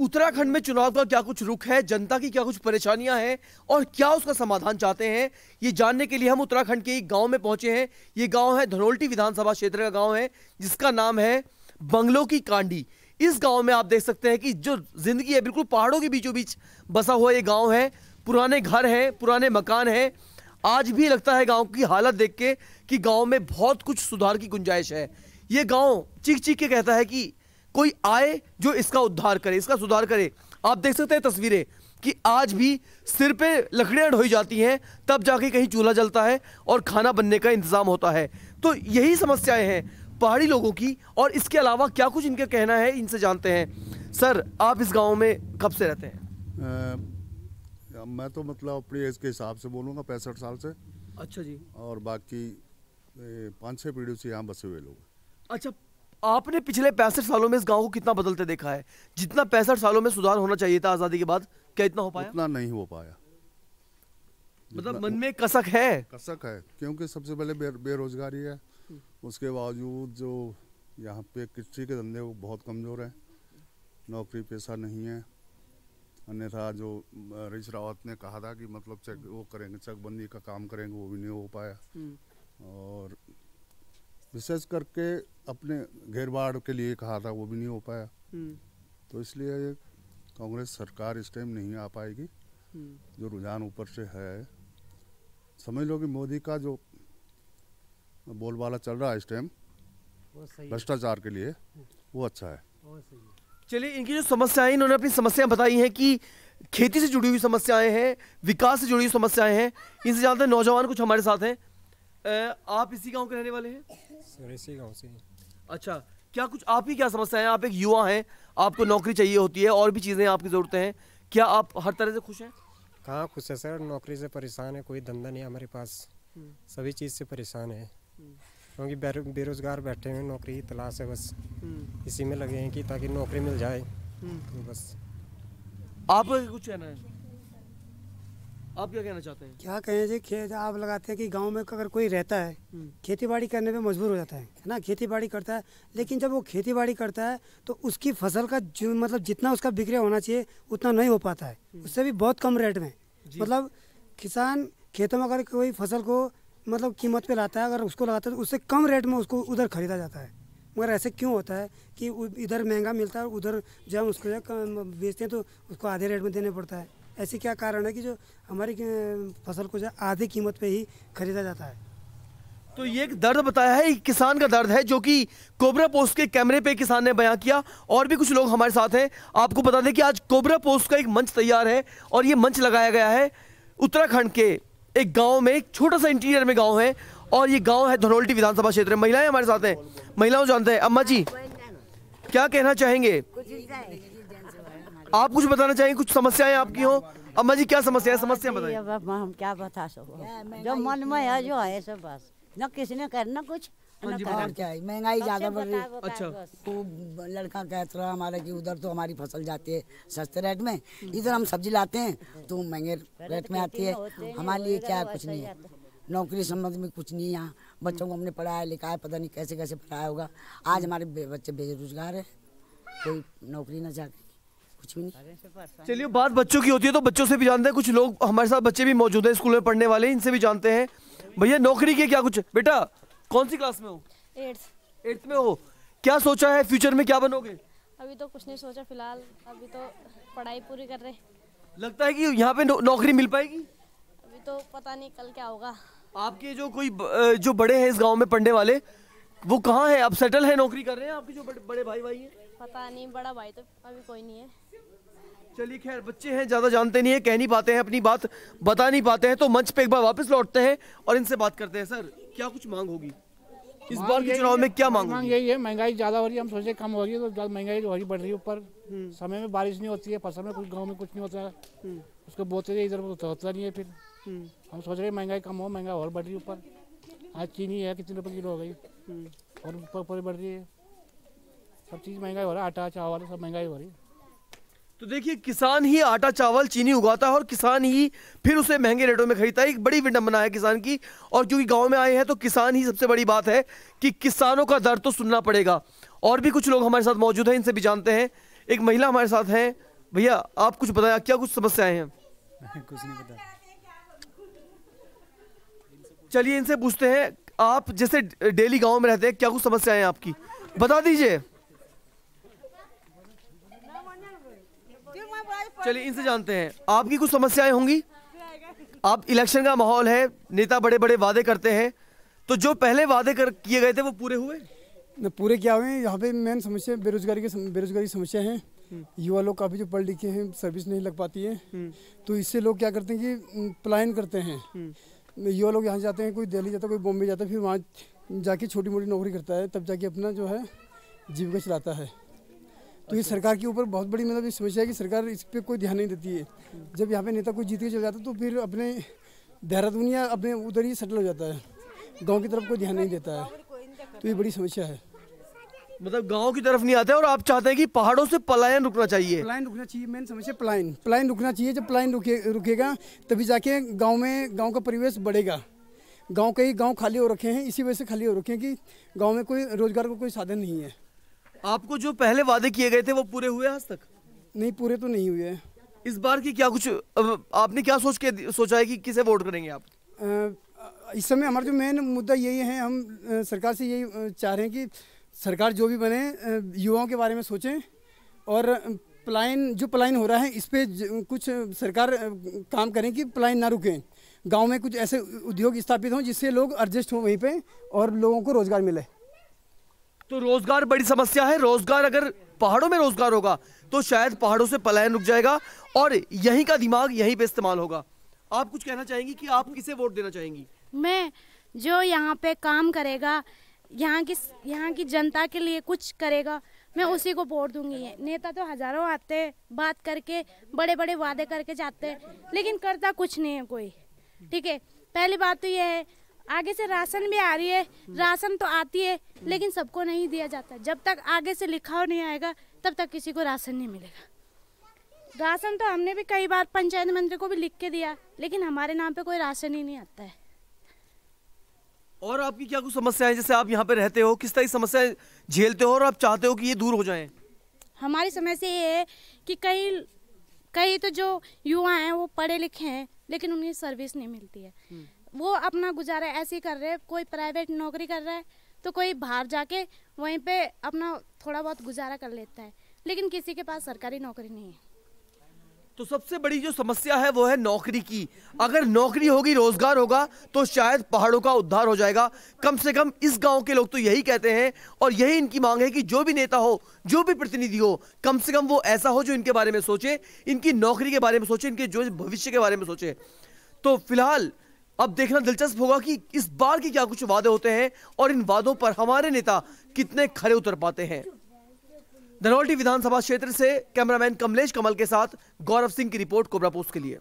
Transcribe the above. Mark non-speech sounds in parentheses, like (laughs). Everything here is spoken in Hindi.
उत्तराखंड में चुनाव का क्या कुछ रुख है? जनता की क्या कुछ परेशानियाँ हैं? और क्या उसका समाधान चाहते हैं? ये जानने के लिए हम उत्तराखंड के एक गाँव में पहुँचे हैं। ये गाँव है धनोल्टी विधानसभा क्षेत्र का गाँव है, जिसका नाम है बंगलों की कांडी। इस गाँव में आप देख सकते हैं कि जो ज़िंदगी है, बिल्कुल पहाड़ों के बीचों बीच बसा हुआ ये गाँव है। पुराने घर हैं, पुराने मकान हैं। आज भी लगता है गाँव की हालत देख के कि गाँव में बहुत कुछ सुधार की गुंजाइश है। ये गाँव चीख चीख के कहता है कि कोई आए जो इसका उद्धार करे इसका सुधार करे। आप देख सकते हैं तस्वीरें कि आज भी सिर पे लकड़ियाँ ढोई जाती हैं तब जाके कहीं चूल्हा जलता है और खाना बनने का इंतज़ाम होता है। तो यही समस्याएँ हैं पहाड़ी लोगों की और इसके अलावा क्या कुछ इनका कहना है इनसे जानते हैं। सर आप इस गाँव में कब से रहते हैं? अ, मैं तो मतलब अपनी एज के हिसाब से बोलूँगा पैंसठ साल से। अच्छा जी। और बाकी पाँच छः पीढ़ियों से यहाँ बसे हुए लोग अच्छा आपने पिछले पैंसठ सालों में इस गाँव को कितना बदलते देखा है? जितना पैंसठ सालों में सुधार होना चाहिए था आज़ादी के बाद क्या इतना हो पाया? उतना नहीं हो पाया। मतलब मन में कसक है? कसक है क्योंकि सबसे पहले बे, बेरोजगारी है। उसके बावजूद जो यहाँ पे कृषि के धंधे वो बहुत कमज़ोर हैं। नौकरी पेशा नहीं है। अन्यथा जो रईस रावत ने कहा था कि मतलब चक वो करेंगे चकबंदी का काम करेंगे वो भी नहीं हो पाया। और विशेष करके अपने घेर बाढ़ के लिए कहा था वो भी नहीं हो पाया। तो इसलिए कांग्रेस सरकार इस टाइम नहीं आ पाएगी। जो रुझान ऊपर से है समझ लो कि मोदी का जो बोलबाला चल रहा है इस टाइम भ्रष्टाचार के लिए वो अच्छा है। चलिए इनकी जो समस्याएँ इन्होंने अपनी समस्याएँ बताई हैं कि खेती से जुड़ी हुई समस्याएँ हैं विकास से जुड़ी हुई समस्याएँ हैं इनसे जानते हैं नौजवान कुछ हमारे साथ हैं। आप इसी गाँव के रहने वाले हैं? सर इसी गाँव से अच्छा क्या कुछ आपकी क्या समस्या है? आप एक युवा हैं आपको नौकरी चाहिए होती है और भी चीज़ें आपकी ज़रूरतें हैं। क्या आप हर तरह से खुश हैं? कहाँ खुश है सर? नौकरी से परेशान है कोई धंधा नहीं है हमारे पास। सभी चीज़ से परेशान है। क्योंकि बेरोजगार बैठे हुए नौकरी की तलाश है बस। इसी में लगे हैं कि ताकि नौकरी मिल जाए। तो बस। आप कुछ कहना है? आप क्या कहना चाहते हैं? क्या कहें जी खेत आप लगाते हैं कि गाँव में अगर कोई रहता है खेती बाड़ी करने पे मजबूर हो जाता है है ना? खेती बाड़ी करता है लेकिन जब वो खेती बाड़ी करता है तो उसकी फ़सल का जो मतलब जितना उसका बिक्री होना चाहिए उतना नहीं हो पाता है। उससे भी बहुत कम रेट में। मतलब किसान खेतों में अगर कोई फ़सल को मतलब कीमत पे लाता है अगर उसको लगाता है तो उससे कम रेट में उसको उधर खरीदा जाता है। मगर ऐसे क्यों होता है कि इधर महँगा मिलता है और उधर जब उसको बेचते हैं तो उसको आधे रेट में देने पड़ता है। ऐसे क्या कारण है कि जो हमारी फ़सल को जो आधे कीमत पे ही खरीदा जाता है? तो ये एक दर्द बताया है एक किसान का दर्द है जो कि कोबरा पोस्ट के कैमरे पे किसान ने बयां किया। और भी कुछ लोग हमारे साथ हैं। आपको बता दें कि आज कोबरा पोस्ट का एक मंच तैयार है और ये मंच लगाया गया है उत्तराखंड के एक गाँव में एक छोटा सा इंटीरियर में गाँव है। और ये गाँव है धनोल्टी विधानसभा क्षेत्र में। महिलाएँ हमारे साथ हैं। महिलाओं जानते हैं। अम्मा जी क्या कहना चाहेंगे। आप कुछ बताना चाहेंगे? कुछ समस्याएँ आपकी हो? अम्मा जी क्या समस्या है? समस्या बताएँ। अब अब हम क्या बता सको? जो मन में है जो है सब बस। न किसी ने करना कुछ। है महँगाई ज़्यादा बढ़ रही है। अच्छा। वो लड़का कहता रहा हमारा कि उधर तो हमारी फ़सल जाती है सस्ते रेट में इधर हम सब्ज़ी लाते हैं तो महँगे रेट में आती है। हमारे लिए क्या कुछ नहीं है। नौकरी संबंध में कुछ नहीं है यहाँ। बच्चों को हमने पढ़ाया लिखाया पता नहीं कैसे कैसे पढ़ाया होगा। आज हमारे बच्चे बेरोजगार है कोई नौकरी ना चाहती कुछ भी नहीं चलिए बात बच्चों की होती है तो बच्चों से भी जानते हैं। कुछ लोग हमारे साथ बच्चे भी मौजूद हैं स्कूल में पढ़ने वाले इनसे भी जानते हैं। भैया नौकरी के क्या कुछ? बेटा कौन सी क्लास में हो? एट्थ एट्थ में हो। क्या सोचा है? फ्यूचर में क्या बनोगे? अभी तो कुछ नहीं सोचा फ़िलहाल। अभी तो पढ़ाई पूरी कर रहे। लगता है कि यहाँ पे नौकरी मिल पाएगी? अभी तो पता नहीं कल क्या होगा। आपके जो कोई जो बड़े हैं इस गाँव में पढ़ने वाले वो कहाँ है? अब सेटल है नौकरी कर रहे हैं? आपके जो बड़े, बड़े भाई भाई हैं? पता नहीं बड़ा भाई तो अभी कोई नहीं है। चलिए खैर बच्चे हैं ज़्यादा जानते नहीं है कह नहीं पाते हैं अपनी बात बता नहीं पाते हैं तो मंच पे एक बार वापस लौटते हैं और इनसे बात करते हैं। सर क्या कुछ मांग होगी? इस बार के चुनाव में क्या मांग मांग यही है महँगाई ज़्यादा हो रही है हम सोचे कम हो रही है तो ज़्यादा महँगाई हो रही बढ़ रही है ऊपर। समय में बारिश नहीं होती है फ़सल में कुछ गाँव में कुछ नहीं होता। है उसको बोते रहे इधर होता नहीं है फिर। हम सोच रहे महँगाई कम हो महँगाई और बढ़ रही है ऊपर। आज चीनी है कितने रुपये किलो हो गई। और ऊपर ऊपर बढ़ रही है। सब चीज़ महँगाई हो रहा है आटा चावल सब महँगाई हो रही है। तो देखिए किसान ही आटा चावल चीनी उगाता है और किसान ही फिर उसे महँगे रेटों में खरीदता है। एक बड़ी विडंबना है किसान की। और क्योंकि गाँव में आए हैं तो किसान ही सबसे बड़ी बात है कि किसानों का दर्द तो सुनना पड़ेगा। और भी कुछ लोग हमारे साथ मौजूद हैं इनसे भी जानते हैं। एक महिला हमारे साथ हैं। भैया आप कुछ बताया क्या कुछ समस्याएँ हैं? (laughs) कुछ नहीं पता। चलिए इनसे पूछते हैं। आप जैसे डेली गाँव में रहते हैं क्या कुछ समस्याएँ हैं आपकी? बता दीजिए। चलिए इनसे जानते हैं। आपकी कुछ समस्याएँ होंगी? आप इलेक्शन का माहौल है नेता बड़े बड़े वादे करते हैं। तो जो पहले वादे कर किए गए थे वो पूरे हुए? न पूरे क्या हुए? यहाँ पे मेन समस्या बेरोजगारी की बेरोजगारी समस्या है। युवा लोग काफ़ी जो पढ़ लिखे हैं सर्विस नहीं लग पाती है। तो इससे लोग क्या करते हैं कि उम, पलायन करते हैं। युवा लोग यहाँ जाते हैं कोई दिल्ली जाता है कोई बॉम्बे जाता है फिर वहाँ जाके छोटी मोटी नौकरी करता है तब जाके अपना जो है जीविका चलाता है। तो ये सरकार के ऊपर बहुत बड़ी मतलब ये समस्या है कि सरकार इस पर कोई ध्यान नहीं देती है। जब यहाँ पे नेता कोई जीत के चल जाता है तो फिर अपने देहरादून या अपने उधर ही सेटल हो जाता है। गाँव की तरफ़ कोई ध्यान नहीं देता है। तो ये बड़ी समस्या है। मतलब गाँव की तरफ़ नहीं आते और आप चाहते हैं कि पहाड़ों से पलायन रुकना चाहिए। पलायन रुकना चाहिए मेन समस्या पलायन। पलायन रुकना चाहिए जब पलायन रुके रुकेगा तभी जाके गाँव में गाँव का परिवेश बढ़ेगा। गाँव कई गाँव खाली हो रखे हैं इसी वजह से खाली हो रखे हैं कि गाँव में कोई रोज़गार का कोई साधन नहीं है। आपको जो पहले वादे किए गए थे वो पूरे हुए आज तक? नहीं पूरे तो नहीं हुए। हैं इस बार की क्या कुछ आपने क्या सोच के सोचा है कि किसे वोट करेंगे आप? इस समय हमारा जो मेन मुद्दा यही है हम सरकार से यही चाह रहे हैं कि सरकार जो भी बने युवाओं के बारे में सोचें और पलायन जो पलायन हो रहा है इस पर कुछ सरकार काम करें कि पलायन ना रुकें। गाँव में कुछ ऐसे उद्योग स्थापित हों जिससे लोग एडजस्ट हों वहीं पे और लोगों को रोज़गार मिले। तो रोज़गार बड़ी समस्या है। रोज़गार अगर पहाड़ों में रोज़गार होगा तो शायद पहाड़ों से पलायन रुक जाएगा और यहीं का दिमाग यहीं पे इस्तेमाल होगा। आप कुछ कहना चाहेंगी कि आप किसे वोट देना चाहेंगी? मैं जो यहाँ पे काम करेगा, यहाँ की यहाँ की जनता के लिए कुछ करेगा, मैं उसी को वोट दूँगी। नेता तो हज़ारों आते हैं, बात करके बड़े बड़े वादे करके जाते हैं, लेकिन करता कुछ नहीं है कोई। ठीक है, पहली बात तो ये है आगे से राशन भी आ रही है राशन तो आती है लेकिन सबको नहीं दिया जाता। जब तक आगे से लिखा हुआ नहीं आएगा तब तक किसी को राशन नहीं मिलेगा। राशन तो हमने भी कई बार पंचायत मंत्री को भी लिख के दिया लेकिन हमारे नाम पे कोई राशन ही नहीं आता है। और आपकी क्या कुछ समस्या है? जैसे आप यहाँ पे रहते हो किस तरह की समस्याएँ झेलते हो और आप चाहते हो कि ये दूर हो जाएँ? हमारी समस्या ये है कि कई कई तो जो युवा हैं वो पढ़े लिखे हैं लेकिन उन्हें सर्विस नहीं मिलती है। वो अपना गुजारा ऐसे ही कर रहे हैं, कोई प्राइवेट नौकरी कर रहा है तो कोई बाहर जाके वहीं पे अपना थोड़ा बहुत गुजारा कर लेता है, लेकिन किसी के पास सरकारी नौकरी नहीं है। तो सबसे बड़ी जो समस्या है वो है नौकरी की। अगर नौकरी होगी, रोज़गार होगा तो शायद पहाड़ों का उद्धार हो जाएगा। कम से कम इस गाँव के लोग तो यही कहते हैं, और यही इनकी मांग है कि जो भी नेता हो, जो भी प्रतिनिधि हो, कम से कम वो ऐसा हो जो इनके बारे में सोचे, इनकी नौकरी के बारे में सोचे, इनके जो भविष्य के बारे में सोचे। तो फ़िलहाल अब देखना दिलचस्प होगा कि इस बार के क्या कुछ वादे होते हैं और इन वादों पर हमारे नेता कितने खरे उतर पाते हैं। धनौल्टी विधानसभा क्षेत्र से कैमरामैन कमलेश कमल के साथ गौरव सिंह की रिपोर्ट कोबरा पोस्ट के लिए।